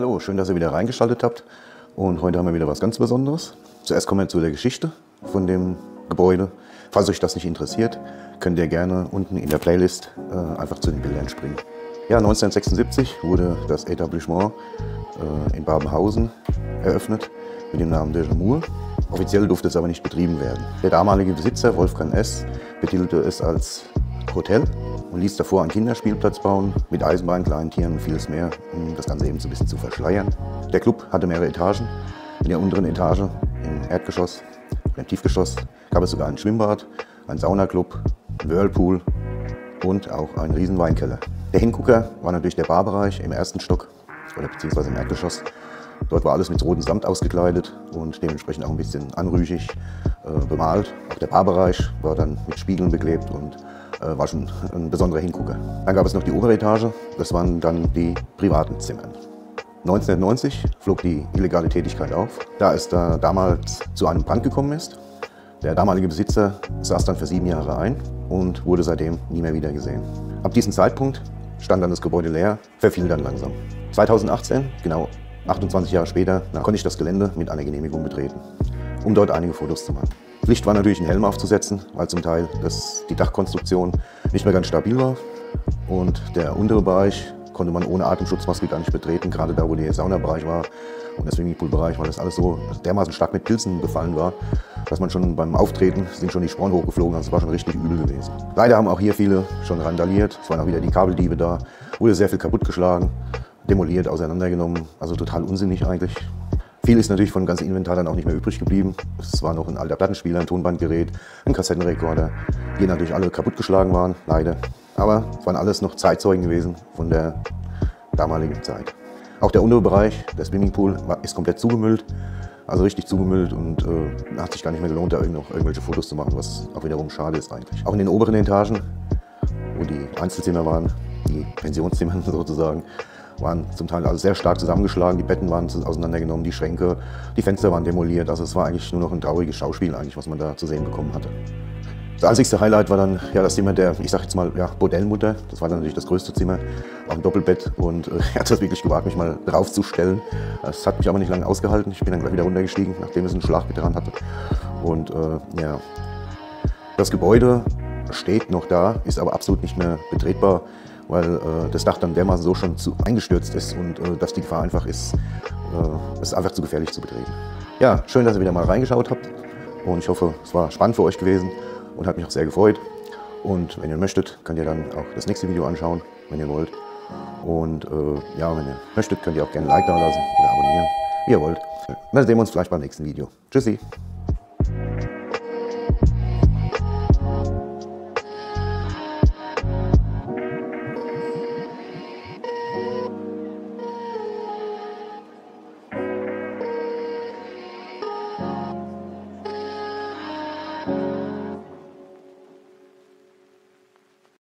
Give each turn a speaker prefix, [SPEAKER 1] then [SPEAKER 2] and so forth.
[SPEAKER 1] hallo, schön, dass ihr wieder reingeschaltet habt. Und heute haben wir wieder was ganz Besonderes. Zuerst kommen wir zu der Geschichte von dem Gebäude. Falls euch das nicht interessiert, könnt ihr gerne unten in der Playlist äh, einfach zu den Bildern springen. Ja, 1976 wurde das Etablissement äh, in Babenhausen eröffnet mit dem Namen de Jamour. Offiziell durfte es aber nicht betrieben werden. Der damalige Besitzer, Wolfgang S., betitelte es als Hotel und ließ davor einen Kinderspielplatz bauen mit Eisenbahn, kleinen Tieren und vieles mehr, um das Ganze eben so ein bisschen zu verschleiern. Der Club hatte mehrere Etagen. In der unteren Etage, im Erdgeschoss, im Tiefgeschoss, gab es sogar ein Schwimmbad, einen Saunaclub, einen Whirlpool und auch einen riesen Weinkeller. Der Hingucker war natürlich der Barbereich im ersten Stock oder beziehungsweise im Erdgeschoss. Dort war alles mit rotem Samt ausgekleidet und dementsprechend auch ein bisschen anrüchig äh, bemalt. Auch der Barbereich war dann mit Spiegeln beklebt und äh, war schon ein besonderer Hingucker. Dann gab es noch die obere Etage, das waren dann die privaten Zimmer. 1990 flog die illegale Tätigkeit auf, da es da damals zu einem Brand gekommen ist. Der damalige Besitzer saß dann für sieben Jahre ein und wurde seitdem nie mehr wieder gesehen. Ab diesem Zeitpunkt stand dann das Gebäude leer, verfiel dann langsam. 2018, genau 28 Jahre später, konnte ich das Gelände mit einer Genehmigung betreten, um dort einige Fotos zu machen. Pflicht war natürlich, einen Helm aufzusetzen, weil zum Teil das, die Dachkonstruktion nicht mehr ganz stabil war. Und der untere Bereich konnte man ohne Atemschutzmaske gar nicht betreten, gerade da, wo der Saunabereich war und der Swimmingpoolbereich, weil das alles so dermaßen stark mit Pilzen befallen war, dass man schon beim Auftreten sind schon die Sporen hochgeflogen, also es war schon richtig übel gewesen. Leider haben auch hier viele schon randaliert, es waren auch wieder die Kabeldiebe da, wurde sehr viel kaputtgeschlagen, demoliert, auseinandergenommen, also total unsinnig eigentlich. Viel ist natürlich von dem ganzen Inventar dann auch nicht mehr übrig geblieben. Es war noch ein alter Plattenspieler, ein Tonbandgerät, ein Kassettenrekorder, die natürlich alle kaputtgeschlagen waren, leider. Aber waren alles noch Zeitzeugen gewesen von der damaligen Zeit. Auch der untere Bereich, der Swimmingpool, ist komplett zugemüllt. Also richtig zugemüllt und äh, hat sich gar nicht mehr gelohnt, da noch irgendwelche Fotos zu machen, was auch wiederum schade ist eigentlich. Auch in den oberen Etagen, wo die Einzelzimmer waren, die Pensionszimmer sozusagen, waren zum Teil also sehr stark zusammengeschlagen, die Betten waren auseinandergenommen, die Schränke, die Fenster waren demoliert. Also es war eigentlich nur noch ein trauriges Schauspiel, eigentlich, was man da zu sehen bekommen hatte. Das einzigste Highlight war dann ja, das Zimmer der, ich sag jetzt mal, ja, Bordellmutter. Das war dann natürlich das größte Zimmer, auch ein Doppelbett. Und äh, hat das wirklich gewagt, mich mal draufzustellen. Es hat mich aber nicht lange ausgehalten. Ich bin dann gleich wieder runtergestiegen, nachdem es einen Schlag getan hatte. Und äh, ja, das Gebäude steht noch da, ist aber absolut nicht mehr betretbar weil äh, das Dach dann dermaßen so schon zu eingestürzt ist und äh, dass die Gefahr einfach ist, äh, ist einfach zu gefährlich zu betreten. Ja, schön, dass ihr wieder mal reingeschaut habt und ich hoffe, es war spannend für euch gewesen und hat mich auch sehr gefreut. Und wenn ihr möchtet, könnt ihr dann auch das nächste Video anschauen, wenn ihr wollt. Und äh, ja, wenn ihr möchtet, könnt ihr auch gerne ein Like da lassen oder abonnieren, wie ihr wollt. Dann sehen wir uns vielleicht beim nächsten Video. Tschüssi!